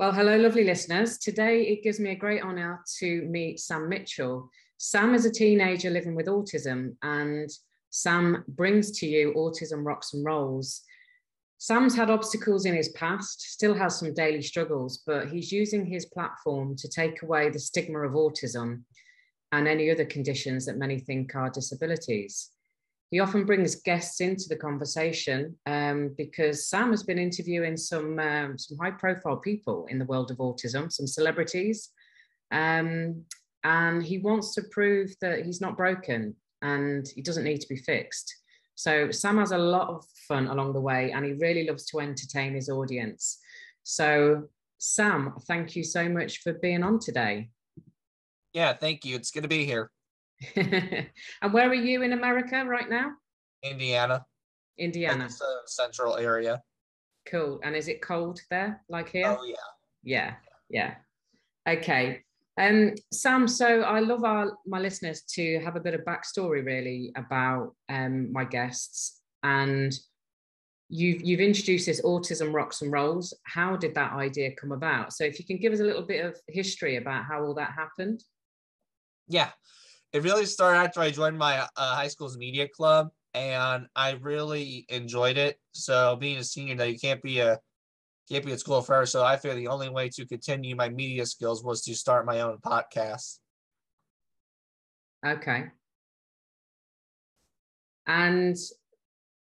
Well, hello, lovely listeners. Today it gives me a great honour to meet Sam Mitchell. Sam is a teenager living with autism, and Sam brings to you Autism Rocks and Rolls. Sam's had obstacles in his past, still has some daily struggles, but he's using his platform to take away the stigma of autism and any other conditions that many think are disabilities. He often brings guests into the conversation um, because Sam has been interviewing some um, some high profile people in the world of autism, some celebrities, um, and he wants to prove that he's not broken and he doesn't need to be fixed. So Sam has a lot of fun along the way, and he really loves to entertain his audience. So Sam, thank you so much for being on today. Yeah, thank you. It's good to be here. and where are you in America right now? Indiana. Indiana. Central area. Cool. And is it cold there, like here? Oh yeah. Yeah. Yeah. Okay. Um, Sam, so I love our my listeners to have a bit of backstory really about um, my guests and you've you've introduced this autism rocks and rolls. How did that idea come about? So if you can give us a little bit of history about how all that happened. Yeah it really started after I joined my uh, high school's media club, and I really enjoyed it. So being a senior, now you can't be a can't be at school forever. So I figured the only way to continue my media skills was to start my own podcast. Okay. And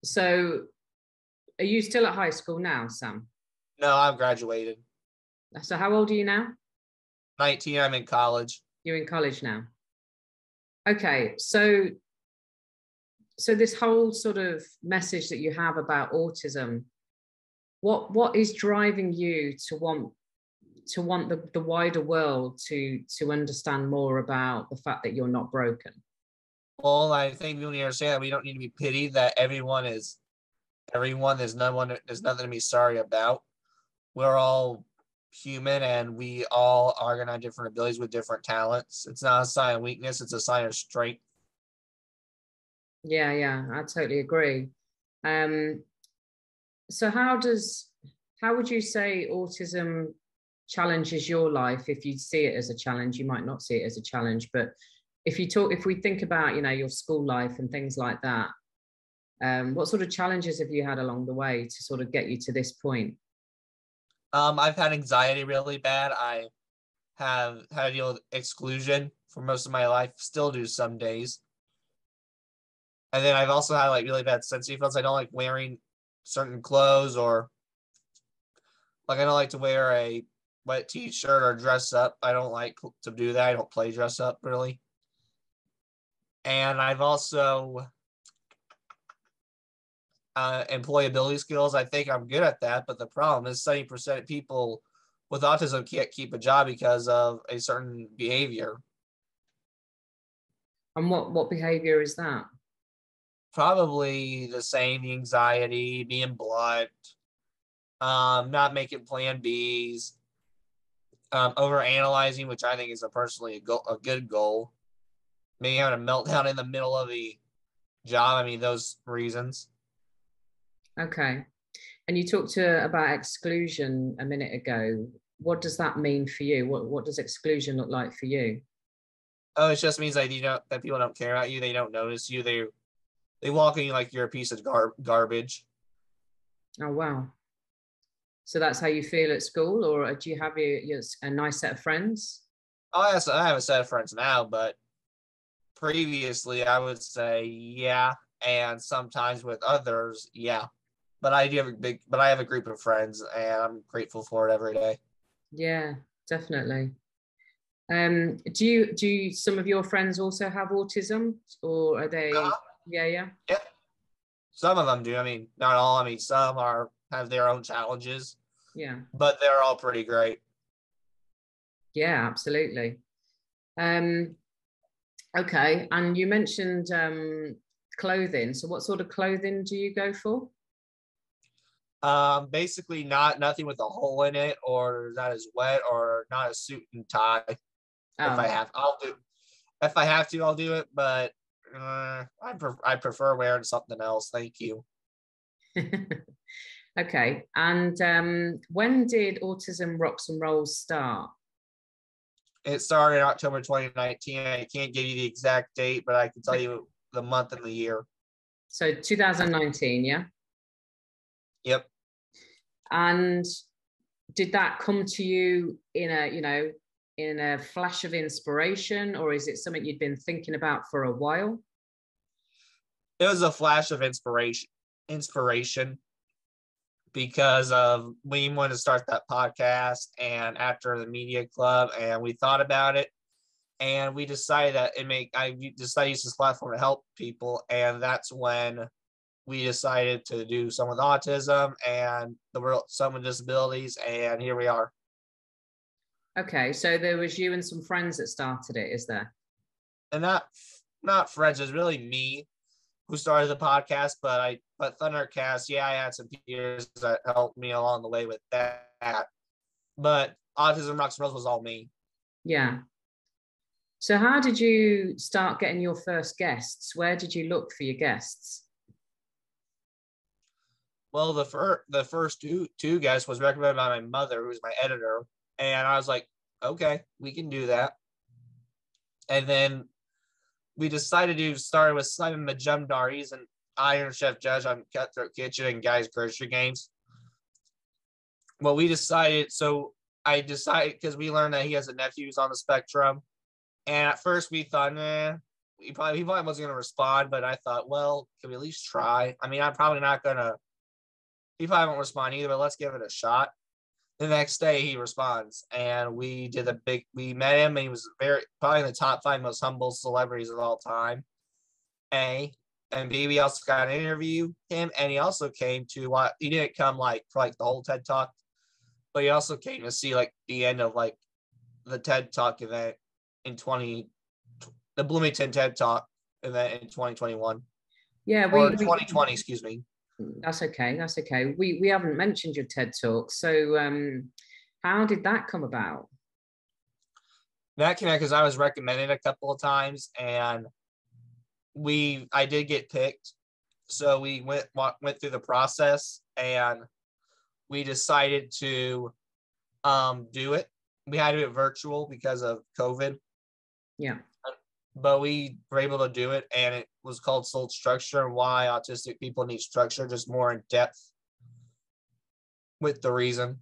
so, are you still at high school now, Sam? No, I'm graduated. So, how old are you now? 19. I'm in college. You're in college now. Okay, so so this whole sort of message that you have about autism, what what is driving you to want to want the, the wider world to to understand more about the fact that you're not broken? Well, I think we need to understand that we don't need to be pitied that everyone is everyone. There's no one there's nothing to be sorry about. We're all human and we all are going to have different abilities with different talents. It's not a sign of weakness, it's a sign of strength. Yeah, yeah, I totally agree. Um, so how does how would you say autism challenges your life if you see it as a challenge you might not see it as a challenge but if you talk if we think about you know your school life and things like that um, what sort of challenges have you had along the way to sort of get you to this point um, I've had anxiety really bad. I have had to deal with exclusion for most of my life. Still do some days. And then I've also had like really bad sensory feels. I don't like wearing certain clothes or like I don't like to wear a wet t-shirt or dress up. I don't like to do that. I don't play dress up really. And I've also uh, employability skills. I think I'm good at that, but the problem is 70% of people with autism can't keep a job because of a certain behavior. And what what behavior is that? Probably the same, the anxiety, being blunt, um, not making plan Bs, um, over analyzing, which I think is a personally a, go- a good goal. Maybe having a meltdown in the middle of the job. I mean, those reasons. Okay. And you talked to about exclusion a minute ago. What does that mean for you? What what does exclusion look like for you? Oh, it just means like you know that people don't care about you. They don't notice you. They they walk in like you're a piece of gar- garbage. Oh wow. So that's how you feel at school, or uh, do you have your, your a nice set of friends? Oh, yes, I have a set of friends now, but previously I would say yeah, and sometimes with others, yeah but I do have a big, but I have a group of friends, and I'm grateful for it every day. Yeah, definitely. Um, do you do you, some of your friends also have autism, or are they? Uh, yeah, yeah, yeah. Some of them do. I mean, not all. I mean, some are have their own challenges. Yeah, but they're all pretty great. Yeah, absolutely. Um, okay, and you mentioned um, clothing. So, what sort of clothing do you go for? Um, basically not nothing with a hole in it or not as wet or not a suit and tie. Oh. If I oh. have, I'll do. If I have to, I'll do it. But uh, I pre- I prefer wearing something else. Thank you. Okay. And um, when did Autism Rocks and Rolls start? It started in October 2019. I can't give you the exact date, but I can tell you the month and the year. So 2019, yeah? Yep. And did that come to you in a, you know, in a flash of inspiration, or is it something you'd been thinking about for a while? It was a flash of inspiration. Inspiration because of we wanted to start that podcast and after the media club and we thought about it and we decided that it make I decided to use this platform to help people and that's when we decided to do some with autism and the world some with disabilities and here we are. Okay, so there was you and some friends that started it, is there? And not not friends, it was really me who started the podcast, but I but Thundercast, yeah, I had some peers that helped me along the way with that. But Autism Rocks and Rolls was all me. Yeah. So how did you start getting your first guests? Where did you look for your guests? Well, the first the first two two guests was recommended by my mother, who's my editor, and I was like, okay, we can do that. And then we decided to start with Simon Majumdar. He's an Iron Chef judge on Cutthroat Kitchen and Guys Grocery Games. Well, we decided, so I decided because we learned that he has a nephew who's on the spectrum. And at first we thought, nah, he probably, he probably wasn't going to respond, but I thought, well, can we at least try? I mean, I'm probably not going to, he probably won't respond either, but let's give it a shot. The next day he responds and we did a big we met him and he was very probably in the top five most humble celebrities of all time. A and b we also got an interview him and he also came to what he didn't come like for like the whole ted talk but he also came to see like the end of like the ted talk event in 20 the bloomington ted talk event in 2021 yeah we, or 2020 we, excuse me that's okay. That's okay. We we haven't mentioned your TED talk. So um, how did that come about? That came out because I was recommended a couple of times, and we I did get picked. So we went went through the process, and we decided to um, do it. We had to do it virtual because of COVID. Yeah but we were able to do it and it was called soul structure and why autistic people need structure just more in depth with the reason.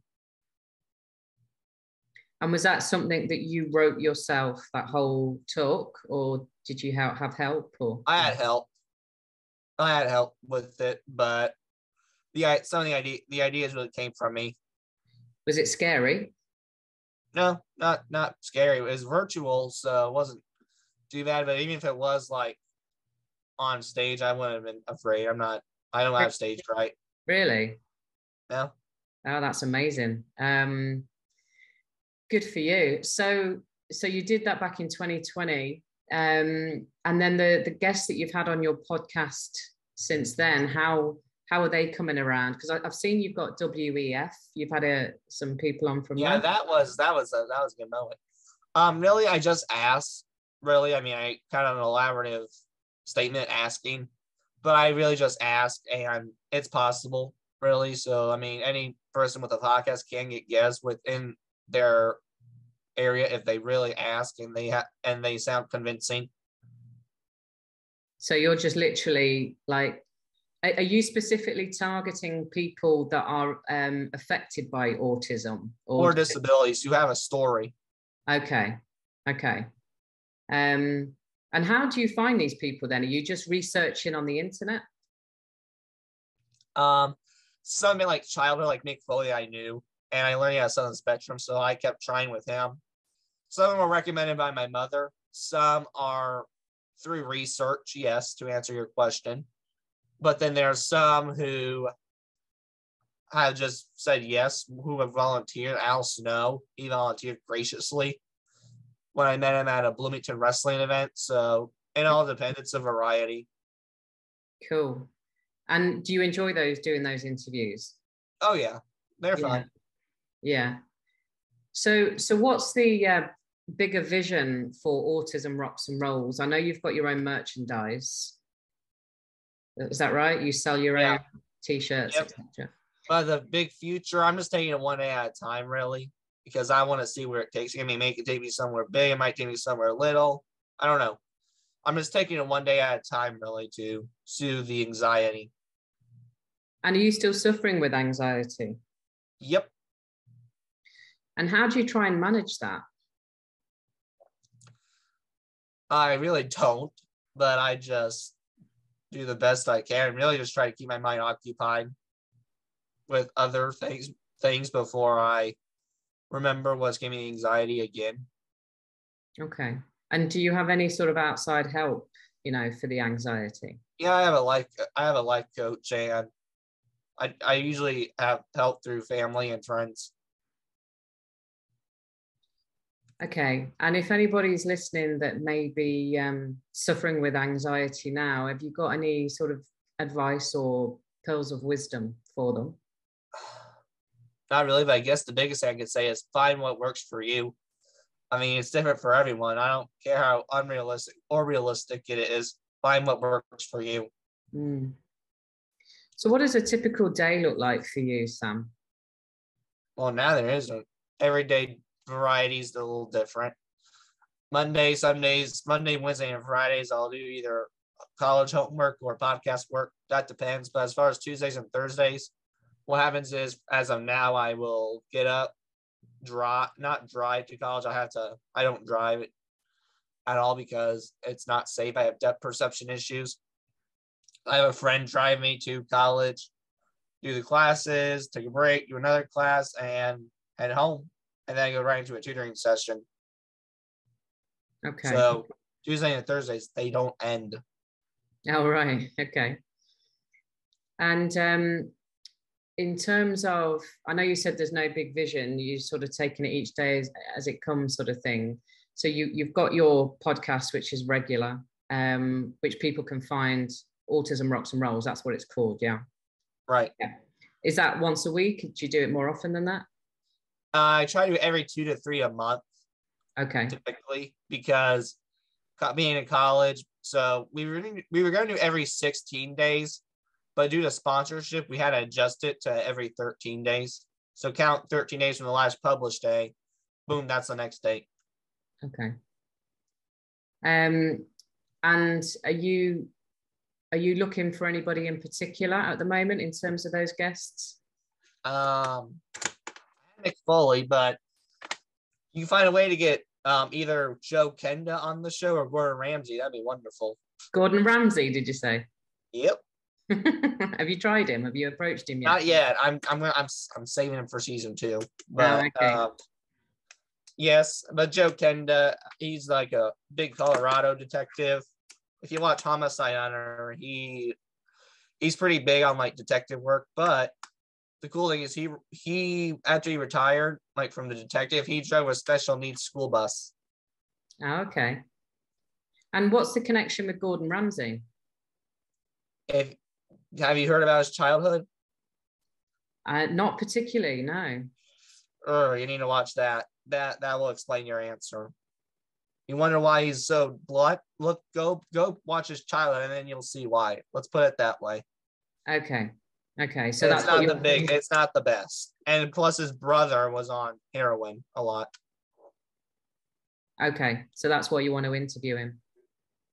And was that something that you wrote yourself that whole talk or did you have, have help or? I had help. I had help with it but the some of the idea the ideas really came from me. Was it scary? No not not scary. It was virtual so it wasn't too bad. But even if it was like on stage, I wouldn't have been afraid. I'm not. I don't have stage fright. Really? No. Oh, that's amazing. Um, good for you. So, so you did that back in 2020, um, and then the the guests that you've had on your podcast since then, how how are they coming around? Because I've seen you've got WWE. You've had a, some people on from yeah. That, that was that was a, that was a good moment. Um, really, I just asked really. I mean, I kind of an elaborative statement asking, but I really just asked, and it's possible, really. So, I mean, any person with a podcast can get guests within their area if they really ask and they have and they sound convincing. So you're just literally like, are you specifically targeting people that are um, affected by autism or, or disabilities who have a story? Okay, okay. Um, and how do you find these people then? Are you just researching on the internet? Um, something like childhood, like Mick Foley, I knew, and I learned he has Southern Spectrum, so I kept trying with him. Some of them were recommended by my mother. Some are through research, yes, to answer your question. But then there's some who have just said yes, who have volunteered. Al Snow, he volunteered graciously when I met him at a Bloomington wrestling event. So it all depends. It's a variety. Cool. And do you enjoy those doing those interviews? Oh yeah, they're yeah. fun. Yeah. So so what's the uh, bigger vision for Autism Rocks and Rolls? I know you've got your own merchandise. Is that right? You sell your yeah. own t-shirts, yep. etc. But the big future, I'm just taking it one day at a time, really, because I want to see where it takes me. I mean, make it take me somewhere big. It might take me somewhere little. I don't know. I'm just taking it one day at a time, really, to soothe the anxiety. And are you still suffering with anxiety? Yep. And how do you try and manage that? I really don't, but I just do the best I can. Really, just try to keep my mind occupied with other things things before I remember what's giving me anxiety again. Okay. And do you have any sort of outside help, you know, for the anxiety? Yeah, I have a life I have a life coach and I I usually have help through family and friends. Okay. And if anybody's listening that may be um, suffering with anxiety now, have you got any sort of advice or pearls of wisdom for them? Not really, but I guess the biggest thing I could say is find what works for you. I mean, it's different for everyone. I don't care how unrealistic or realistic it is. Find what works for you. Mm. So, what does a typical day look like for you, Sam? Well, now there is a everyday varieties a little different. Monday, Sundays, Monday, Wednesday, and Fridays, I'll do either college homework or podcast work. That depends. But as far as Tuesdays and Thursdays, what happens is as of now, I will get up, drive, not drive to college. I have to, I don't drive it at all because it's not safe. I have depth perception issues. I have a friend drive me to college, do the classes, take a break, do another class, and head home and then I go right into a tutoring session. Okay. So Tuesday and Thursdays they don't end. All oh. Okay. And um, in terms of, I know you said there's no big vision. You sort of taking it each day as, as it comes, sort of thing. So you you've got your podcast, which is regular, um, which people can find. Autism rocks and rolls. That's what it's called. Yeah. Right. Yeah. Is that once a week? Do you do it more often than that? I try to do every two to three a month. Okay. Typically, because being in college, so we were we were going to do every 16 days, but due to sponsorship, we had to adjust it to every 13 days. So count 13 days from the last published day. Boom, that's the next date. Okay. Um, and are you are you looking for anybody in particular at the moment in terms of those guests? Um, Mick Foley, but you find a way to get um, either Joe Kenda on the show or Gordon Ramsay. That'd be wonderful. Gordon Ramsay, did you say? Yep. Have you tried him? Have you approached him yet? Not yet. I'm I'm I'm I'm saving him for season two. But oh, okay. um, yes, but Joe Kenda, he's like a big Colorado detective. If you watch Homicide Hunter, he he's pretty big on like detective work, but the cool thing is he he after he retired, like from the detective, he drove a special needs school bus. Oh, okay. And what's the connection with Gordon Ramsay? If have you heard about his childhood? Uh, not particularly, no. Oh, you need to watch that. That that will explain your answer. You wonder why he's so blunt. Look, go go watch his childhood, and then you'll see why. Let's put it that way. Okay. Okay, so that's not the big. It's not the best, and plus his brother was on heroin a lot. Okay, so that's why you want to interview him.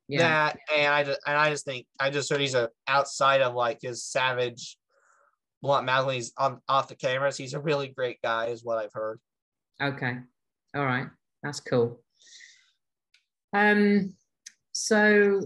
Yeah, that, and I just and I just think I just heard he's a outside of like his savage, blunt mouth when he's on off the cameras. He's a really great guy, is what I've heard. Okay, all right, that's cool. Um, so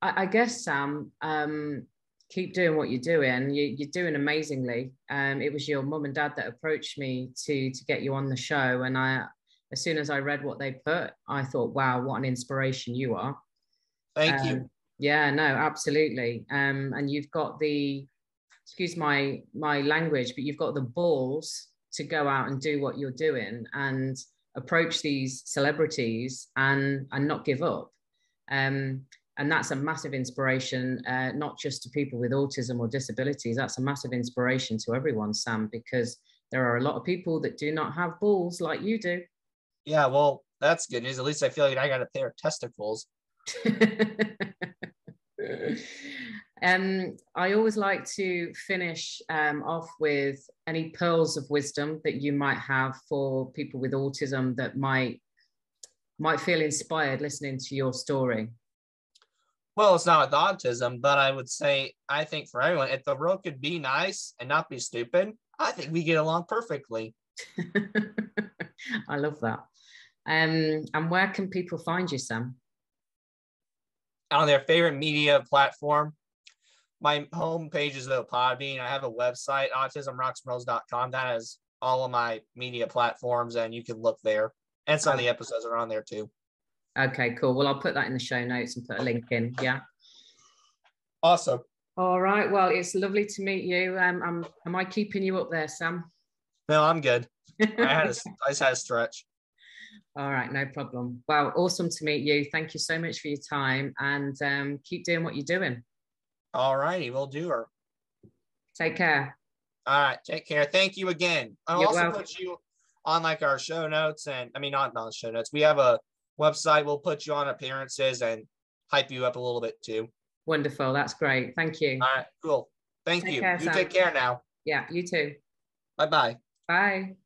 I, I guess Sam, um, keep doing what you're doing. You, are doing amazingly. Um, it was your mum and dad that approached me to to get you on the show, and I, as soon as I read what they put, I thought, wow, what an inspiration you are. Thank um, you. Yeah, no, absolutely. Um, and you've got the, excuse my my language, but you've got the balls to go out and do what you're doing and approach these celebrities and and not give up. Um, and that's a massive inspiration uh, not just to people with autism or disabilities that's a massive inspiration to everyone sam because there are a lot of people that do not have balls like you do yeah well that's good news at least i feel like i got a pair of testicles Um, I always like to finish um, off with any pearls of wisdom that you might have for people with autism that might might feel inspired listening to your story. Well, it's not with autism, but I would say I think for everyone, if the world could be nice and not be stupid, I think we get along perfectly. I love that. Um, and where can people find you, Sam? On their favorite media platform. My home page is the Podbean. I have a website, autismrocksandrolls.com. That has all of my media platforms, and you can look there. And some of the episodes are on there too. Okay, cool. Well, I'll put that in the show notes and put a link in. Yeah. Awesome. All right. Well, it's lovely to meet you. Um, am, am I keeping you up there, Sam? No, I'm good. I had a, I just had a stretch. All right, no problem. Well, awesome to meet you. Thank you so much for your time and um, keep doing what you're doing. All righty, we'll do her. Take care. All right, take care. Thank you again. I'll You're also welcome. put you on like our show notes and I mean not on the show notes. We have a website. We'll put you on appearances and hype you up a little bit too. Wonderful. That's great. Thank you. All right, cool. Thank Take you. care, you Sam. take care now. Yeah, you too. Bye bye. Bye.